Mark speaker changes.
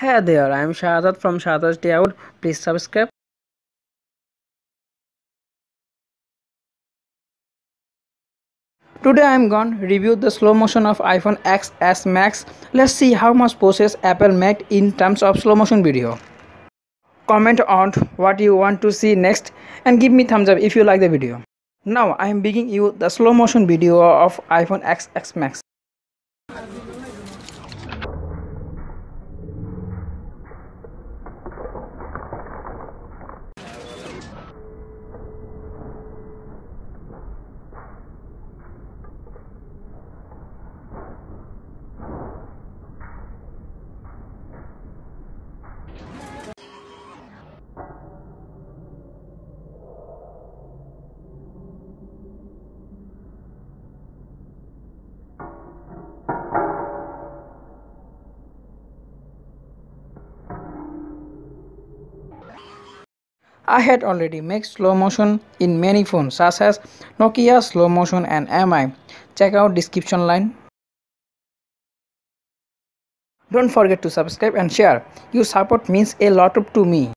Speaker 1: Hey there, I am Shadat from Shadat's Day Out. Please subscribe. Today I am going to review the slow motion of iPhone XS Max. Let's see how much process Apple made in terms of slow motion video. Comment on what you want to see next and give me thumbs up if you like the video. Now I am bringing you the slow motion video of iPhone XS Max. I had already made slow motion in many phones such as Nokia Slow Motion and Mi. Check out description line. Don't forget to subscribe and share. Your support means a lot to me.